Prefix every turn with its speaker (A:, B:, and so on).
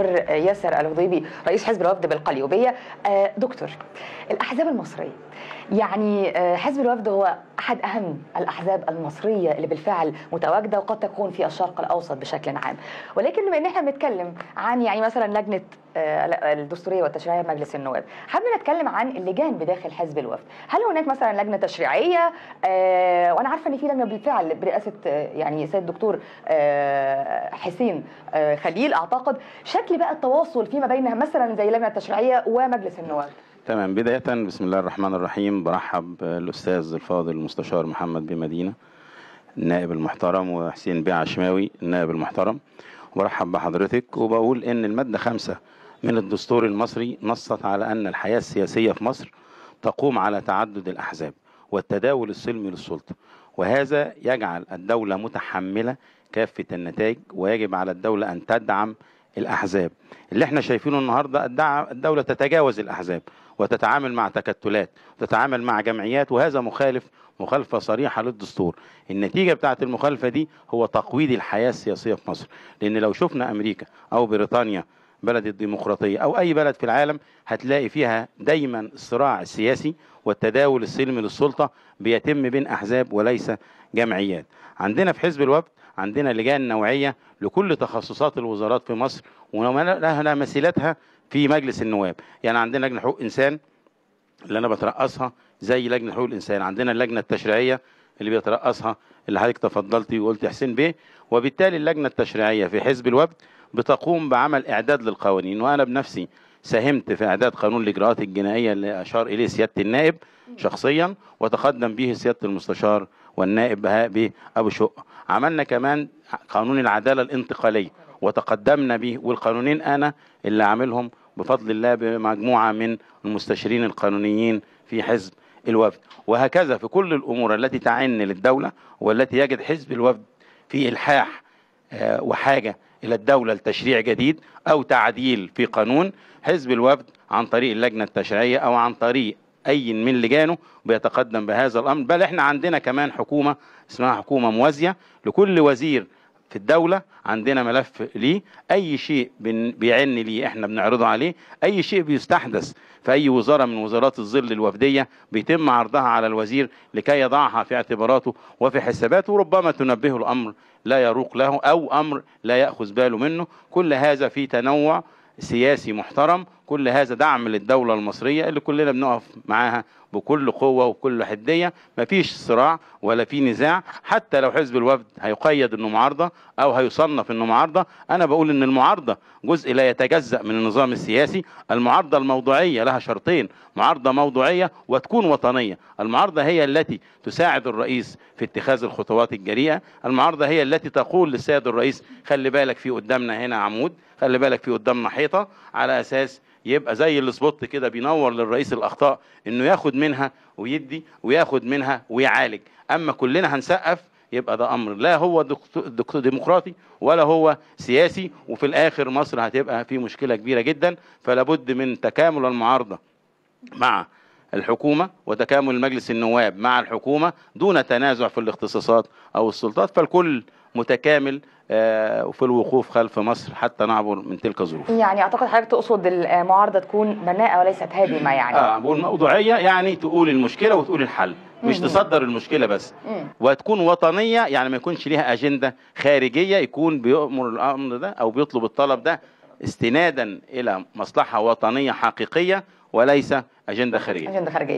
A: ياسر الهضيبي رئيس حزب الوفد بالقليوبية. آه، دكتور الأحزاب المصرية يعني آه، حزب الوفد هو أحد أهم الأحزاب المصرية اللي بالفعل متواجدة وقد تكون في الشرق الأوسط بشكل عام. ولكن بما إن إحنا بنتكلم عن يعني مثلا لجنة آه، الدستورية والتشريعية مجلس النواب حابين نتكلم عن اللجان بداخل حزب الوفد. هل هناك مثلا لجنة تشريعية؟ آه، وأنا عارفة إن في لجنة بالفعل برئاسة آه، يعني سيد الدكتور حسين خليل أعتقد. شكل بقى التواصل فيما بينها مثلا زي اللجنة التشريعية ومجلس النواب.
B: تمام. بداية بسم الله الرحمن الرحيم. برحب الأستاذ الفاضل المستشار محمد بمدينة النائب المحترم وحسين بيه عشماوي النائب المحترم. وبرحب بحضرتك وبقول إن المادة خمسة من الدستور المصري نصت على أن الحياة السياسية في مصر تقوم على تعدد الأحزاب والتداول السلمي للسلطة وهذا يجعل الدولة متحملة كافة النتائج ويجب على الدولة أن تدعم الأحزاب. اللي إحنا شايفينه النهاردة الدولة تتجاوز الأحزاب وتتعامل مع تكتلات وتتعامل مع جمعيات وهذا مخالف مخالفة صريحة للدستور. النتيجة بتاعت المخالفة دي هو تقويض الحياة السياسية في مصر. لأن لو شفنا أمريكا أو بريطانيا بلد الديمقراطية أو أي بلد في العالم هتلاقي فيها دايما الصراع السياسي والتداول السلمي للسلطة بيتم بين أحزاب وليس جمعيات. عندنا في حزب الوفد عندنا لجان نوعية لكل تخصصات الوزارات في مصر ولها مثيلاتها في مجلس النواب. يعني عندنا لجنة حقوق إنسان اللي أنا بترأسها زي لجنة حقوق الإنسان. عندنا اللجنة التشريعية اللي بيترأسها اللي حضرتك تفضلتي وقلت حسين بيه. وبالتالي اللجنة التشريعية في حزب الوفد بتقوم بعمل إعداد للقوانين. وأنا بنفسي ساهمت في إعداد قانون الإجراءات الجنائية اللي أشار إليه سيادة النائب شخصيا وتقدم به سيادة المستشار والنائب بهاء بيه أبو شقة عملنا كمان قانون العدالة الانتقالية وتقدمنا به والقانونين أنا اللي عاملهم بفضل الله بمجموعة من المستشارين القانونيين في حزب الوفد. وهكذا في كل الأمور التي تعن للدولة والتي يجد حزب الوفد في إلحاح آه، وحاجة إلى الدولة لتشريع جديد أو تعديل في قانون حزب الوفد عن طريق اللجنة التشريعية أو عن طريق أي من لجانه بيتقدم بهذا الأمر. بل إحنا عندنا كمان حكومة اسمها حكومة موازية لكل وزير في الدولة عندنا ملف ليه أي شيء بيعن ليه إحنا بنعرضه عليه أي شيء بيستحدث في أي وزارة من وزارات الظل الوفدية بيتم عرضها على الوزير لكي يضعها في اعتباراته وفي حساباته. وربما تنبهه الأمر لا يروق له أو أمر لا يأخذ باله منه. كل هذا في تنوع سياسي محترم كل هذا دعم للدولة المصرية اللي كلنا بنقف معاها بكل قوة وكل حدية. مفيش صراع ولا في نزاع. حتى لو حزب الوفد هيقيد إنه معارضة أو هيصنف إنه معارضة أنا بقول إن المعارضة جزء لا يتجزأ من النظام السياسي. المعارضة الموضوعية لها شرطين معارضة موضوعية وتكون وطنية. المعارضة هي التي تساعد الرئيس في اتخاذ الخطوات الجريئة. المعارضة هي التي تقول للسيد الرئيس خلي بالك في قدامنا هنا عمود خلي بالك في قدامنا حيطة على أساس يبقى زي السبوت كده بينور للرئيس الأخطاء إنه ياخد منها ويدي وياخد منها ويعالج. أما كلنا هنسقف يبقى ده أمر. لا هو دكتو- دكتو- ديمقراطي ولا هو سياسي وفي الآخر مصر هتبقى في مشكلة كبيرة جدا فلا بد من تكامل المعارضة مع الحكومة وتكامل مجلس النواب مع الحكومة دون تنازع في الاختصاصات أو السلطات. فالكل متكامل آه، في الوقوف خلف مصر حتى نعبر من تلك الظروف.
A: يعني أعتقد حضرتك تقصد المعارضة تكون بناءة وليست هادمة يعني.
B: آه بقول موضوعية يعني تقول المشكلة وتقول الحل مش. تصدر المشكلة بس. وتكون وطنية يعني ما يكونش ليها أجندة خارجية يكون بيأمر الأمر ده أو بيطلب الطلب ده استنادا إلى مصلحة وطنية حقيقية وليس أجندة خارجية.
A: أجندة خارجية.